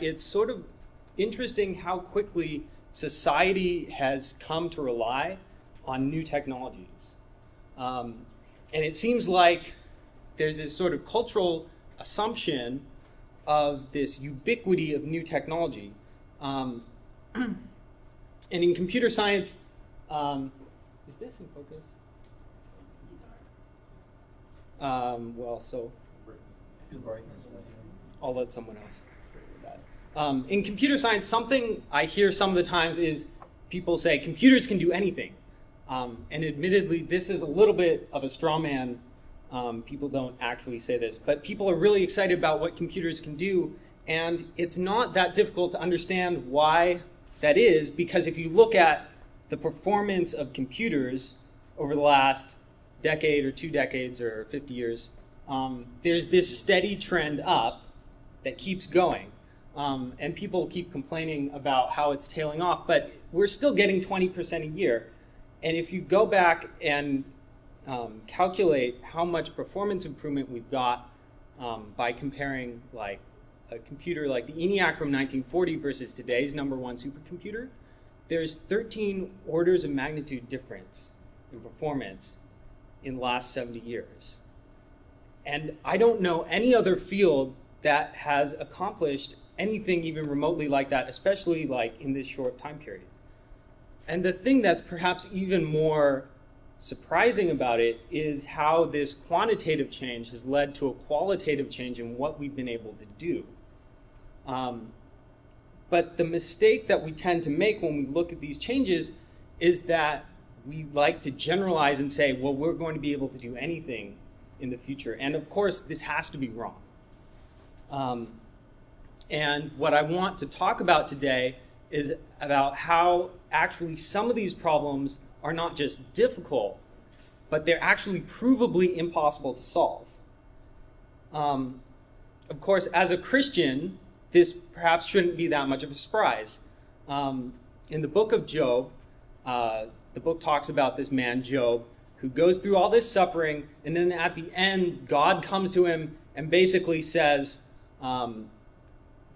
It's sort of interesting how quickly society has come to rely on new technologies. Um, and it seems like there's this sort of cultural assumption of this ubiquity of new technology. Um, and in computer science, um, is this in focus? Um, well, so I'll let someone else. Um, in computer science, something I hear some of the times is people say computers can do anything. Um, and admittedly, this is a little bit of a straw man. Um, people don't actually say this, but people are really excited about what computers can do. And it's not that difficult to understand why that is, because if you look at the performance of computers over the last decade or two decades or 50 years, um, there's this steady trend up that keeps going. Um, and people keep complaining about how it's tailing off, but we're still getting 20% a year. And if you go back and um, calculate how much performance improvement we've got um, by comparing like a computer like the ENIAC from 1940 versus today's number one supercomputer, there's 13 orders of magnitude difference in performance in the last 70 years. And I don't know any other field that has accomplished anything even remotely like that, especially like in this short time period. And the thing that's perhaps even more surprising about it is how this quantitative change has led to a qualitative change in what we've been able to do. Um, but the mistake that we tend to make when we look at these changes is that we like to generalize and say, well, we're going to be able to do anything in the future. And of course, this has to be wrong. Um, and what I want to talk about today is about how actually some of these problems are not just difficult, but they're actually provably impossible to solve. Um, of course, as a Christian, this perhaps shouldn't be that much of a surprise. Um, in the book of Job, uh, the book talks about this man, Job, who goes through all this suffering, and then at the end, God comes to him and basically says, um,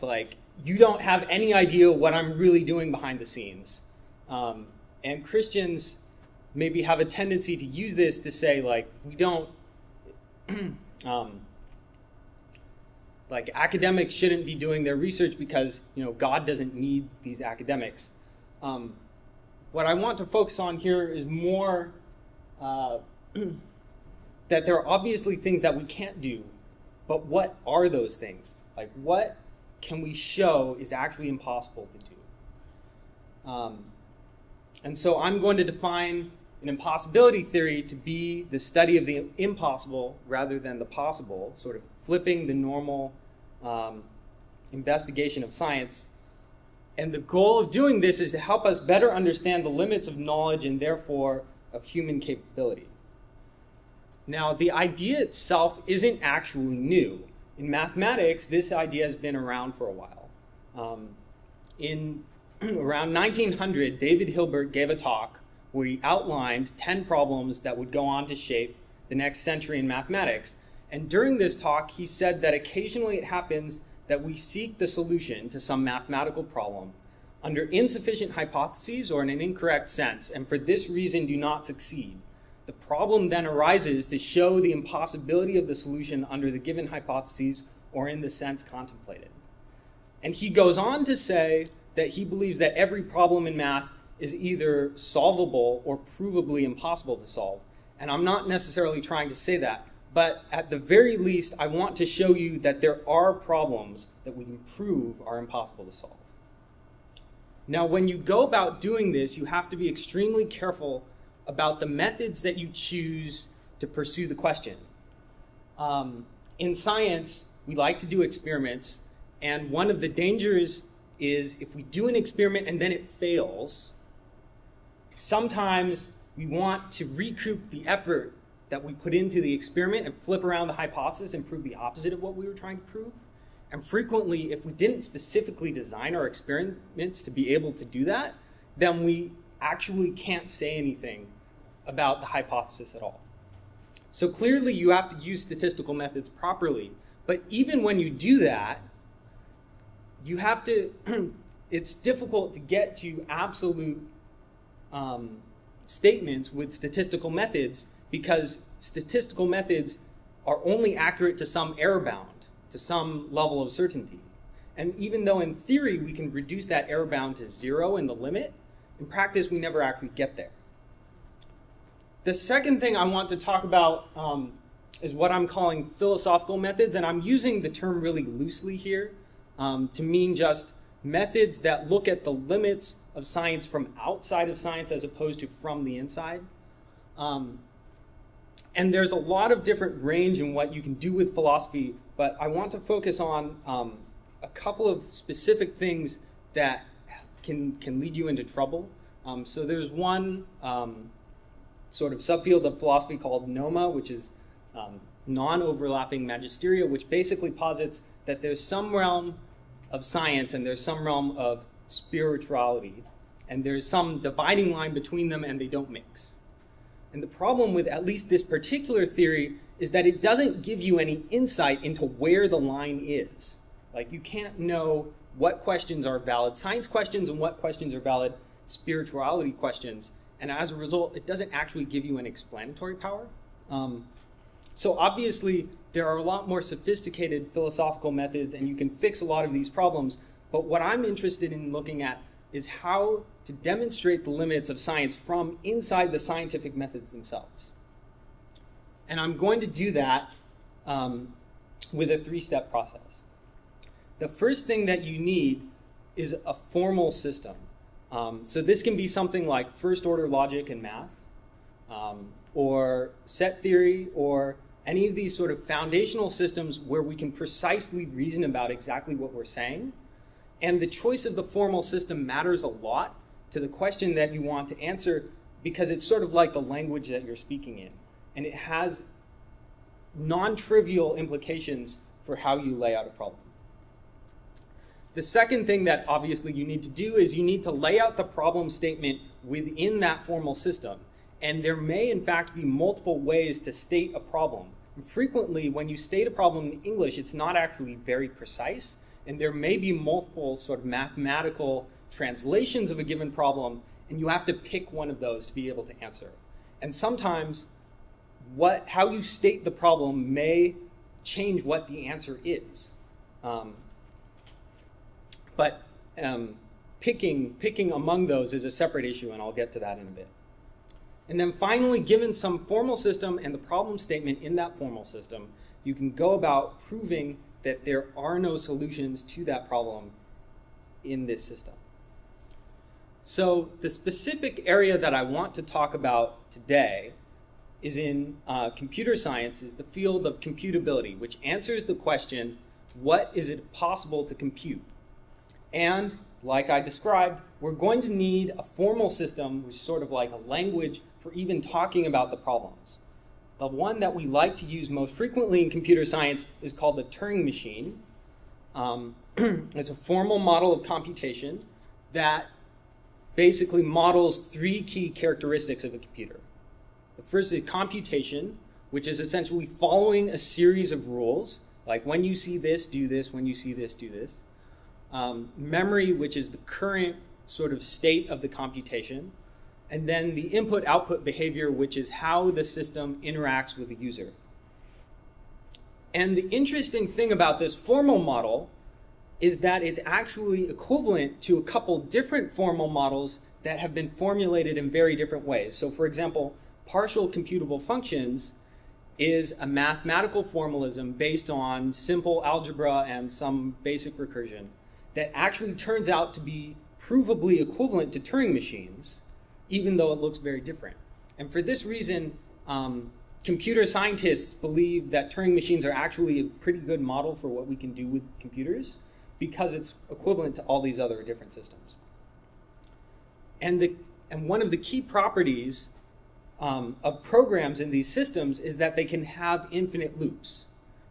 like, you don't have any idea what I'm really doing behind the scenes. Um, and Christians maybe have a tendency to use this to say, like, we don't, um, like, academics shouldn't be doing their research because, you know, God doesn't need these academics. Um, what I want to focus on here is more uh, that there are obviously things that we can't do, but what are those things? Like, what can we show is actually impossible to do? Um, and so I'm going to define an impossibility theory to be the study of the impossible rather than the possible, sort of flipping the normal um, investigation of science. And the goal of doing this is to help us better understand the limits of knowledge and therefore of human capability. Now, the idea itself isn't actually new in mathematics, this idea has been around for a while. Um, in around 1900, David Hilbert gave a talk where he outlined 10 problems that would go on to shape the next century in mathematics. And during this talk, he said that occasionally it happens that we seek the solution to some mathematical problem under insufficient hypotheses or in an incorrect sense, and for this reason do not succeed. The problem then arises to show the impossibility of the solution under the given hypotheses or in the sense contemplated. And he goes on to say that he believes that every problem in math is either solvable or provably impossible to solve. And I'm not necessarily trying to say that, but at the very least, I want to show you that there are problems that we can prove are impossible to solve. Now, when you go about doing this, you have to be extremely careful about the methods that you choose to pursue the question. Um, in science, we like to do experiments, and one of the dangers is if we do an experiment and then it fails, sometimes we want to recoup the effort that we put into the experiment and flip around the hypothesis and prove the opposite of what we were trying to prove. And frequently, if we didn't specifically design our experiments to be able to do that, then we actually can't say anything about the hypothesis at all. So clearly, you have to use statistical methods properly. But even when you do that, you have to, it's difficult to get to absolute um, statements with statistical methods because statistical methods are only accurate to some error bound, to some level of certainty. And even though in theory we can reduce that error bound to zero in the limit, in practice we never actually get there. The second thing I want to talk about um, is what I'm calling philosophical methods, and I'm using the term really loosely here um, to mean just methods that look at the limits of science from outside of science as opposed to from the inside. Um, and there's a lot of different range in what you can do with philosophy, but I want to focus on um, a couple of specific things that can, can lead you into trouble. Um, so there's one um, sort of subfield of philosophy called NOMA, which is um, non-overlapping magisteria, which basically posits that there's some realm of science and there's some realm of spirituality, and there's some dividing line between them and they don't mix. And the problem with at least this particular theory is that it doesn't give you any insight into where the line is. Like you can't know what questions are valid science questions and what questions are valid spirituality questions. And as a result, it doesn't actually give you an explanatory power. Um, so obviously, there are a lot more sophisticated philosophical methods, and you can fix a lot of these problems. But what I'm interested in looking at is how to demonstrate the limits of science from inside the scientific methods themselves. And I'm going to do that um, with a three step process. The first thing that you need is a formal system. Um, so this can be something like first order logic and math, um, or set theory, or any of these sort of foundational systems where we can precisely reason about exactly what we're saying. And the choice of the formal system matters a lot to the question that you want to answer because it's sort of like the language that you're speaking in. And it has non trivial implications for how you lay out a problem. The second thing that obviously you need to do is you need to lay out the problem statement within that formal system. And there may, in fact, be multiple ways to state a problem. Frequently, when you state a problem in English, it's not actually very precise, and there may be multiple sort of mathematical translations of a given problem, and you have to pick one of those to be able to answer. And sometimes, what, how you state the problem may change what the answer is. Um, but um, picking, picking among those is a separate issue, and I'll get to that in a bit. And then finally, given some formal system and the problem statement in that formal system, you can go about proving that there are no solutions to that problem in this system. So, the specific area that I want to talk about today is in uh, computer science, is the field of computability, which answers the question what is it possible to compute? And, like I described, we're going to need a formal system, which is sort of like a language for even talking about the problems. The one that we like to use most frequently in computer science is called the Turing machine. Um, it's a formal model of computation that basically models three key characteristics of a computer. The first is computation, which is essentially following a series of rules, like when you see this, do this, when you see this, do this. Um, memory, which is the current sort of state of the computation and then the input output behavior, which is how the system interacts with the user. And the interesting thing about this formal model is that it's actually equivalent to a couple different formal models that have been formulated in very different ways. So, for example, partial computable functions is a mathematical formalism based on simple algebra and some basic recursion that actually turns out to be provably equivalent to Turing machines even though it looks very different. And for this reason, um, computer scientists believe that Turing machines are actually a pretty good model for what we can do with computers because it's equivalent to all these other different systems. And, the, and one of the key properties um, of programs in these systems is that they can have infinite loops,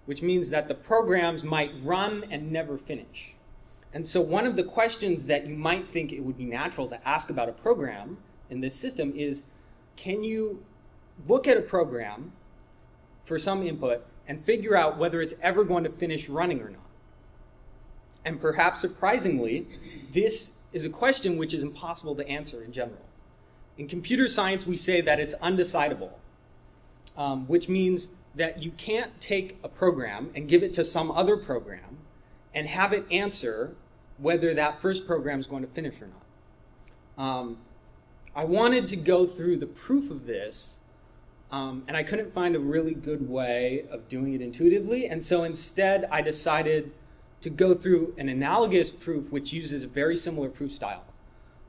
which means that the programs might run and never finish. And so, one of the questions that you might think it would be natural to ask about a program in this system is can you look at a program for some input and figure out whether it's ever going to finish running or not? And perhaps surprisingly, this is a question which is impossible to answer in general. In computer science, we say that it's undecidable, um, which means that you can't take a program and give it to some other program and have it answer whether that first program is going to finish or not. Um, I wanted to go through the proof of this, um, and I couldn't find a really good way of doing it intuitively, and so instead I decided to go through an analogous proof which uses a very similar proof style.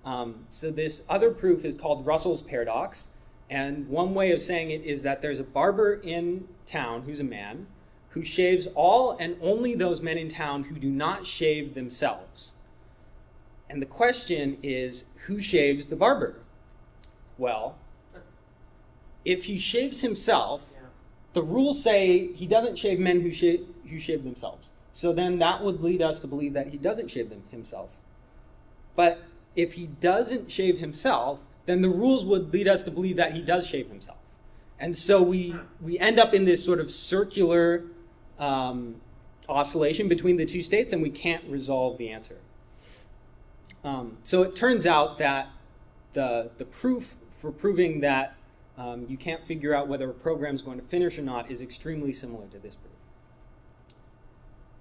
Um, so this other proof is called Russell's paradox, and one way of saying it is that there's a barber in town who's a man who shaves all and only those men in town who do not shave themselves. And the question is who shaves the barber? Well, if he shaves himself, the rules say he doesn't shave men who shave, who shave themselves. So then that would lead us to believe that he doesn't shave them himself. But if he doesn't shave himself, then the rules would lead us to believe that he does shave himself. And so we, we end up in this sort of circular um, oscillation between the two states, and we can't resolve the answer. Um, so it turns out that the, the proof for proving that um, you can't figure out whether a program is going to finish or not is extremely similar to this proof.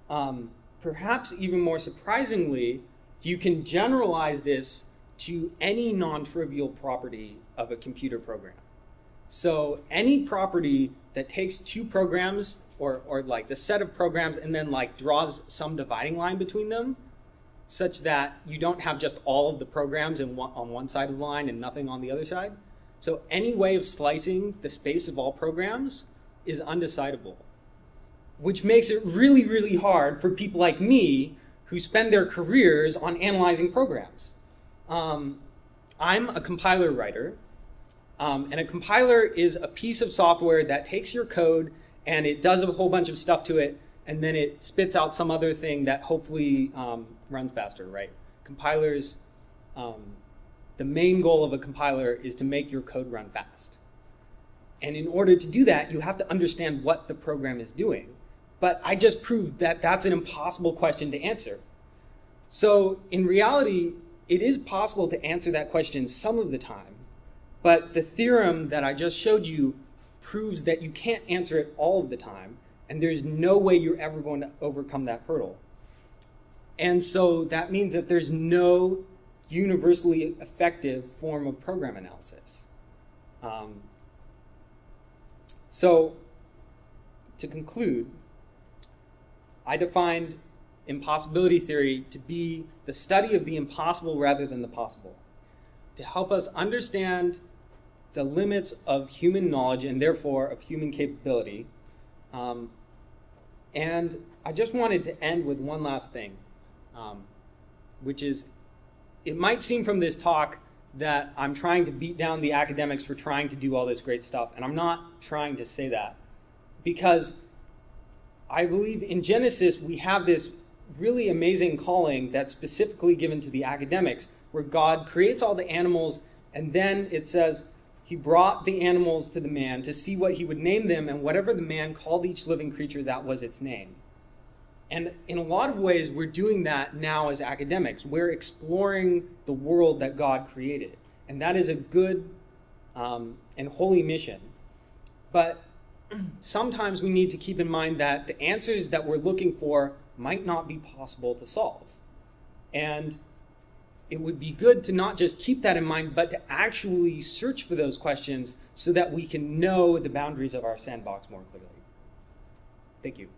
Um, perhaps even more surprisingly, you can generalize this to any non-trivial property of a computer program. So any property that takes two programs or, or like the set of programs and then like draws some dividing line between them such that you don't have just all of the programs in one, on one side of the line and nothing on the other side. So any way of slicing the space of all programs is undecidable, which makes it really, really hard for people like me who spend their careers on analyzing programs. Um, I'm a compiler writer, um, and a compiler is a piece of software that takes your code and it does a whole bunch of stuff to it, and then it spits out some other thing that hopefully um, runs faster, right? Compilers, um, the main goal of a compiler is to make your code run fast. And in order to do that, you have to understand what the program is doing. But I just proved that that's an impossible question to answer. So in reality, it is possible to answer that question some of the time, but the theorem that I just showed you proves that you can't answer it all of the time, and there's no way you're ever going to overcome that hurdle. And so that means that there's no universally effective form of program analysis. Um, so, to conclude, I defined impossibility theory to be the study of the impossible rather than the possible, to help us understand the limits of human knowledge and therefore of human capability. Um, and I just wanted to end with one last thing, um, which is it might seem from this talk that I'm trying to beat down the academics for trying to do all this great stuff, and I'm not trying to say that because I believe in Genesis we have this really amazing calling that's specifically given to the academics, where God creates all the animals, and then it says, He brought the animals to the man to see what he would name them, and whatever the man called each living creature, that was its name. And in a lot of ways, we're doing that now as academics. We're exploring the world that God created. And that is a good um, and holy mission. But sometimes we need to keep in mind that the answers that we're looking for might not be possible to solve. And it would be good to not just keep that in mind, but to actually search for those questions so that we can know the boundaries of our sandbox more clearly. Thank you.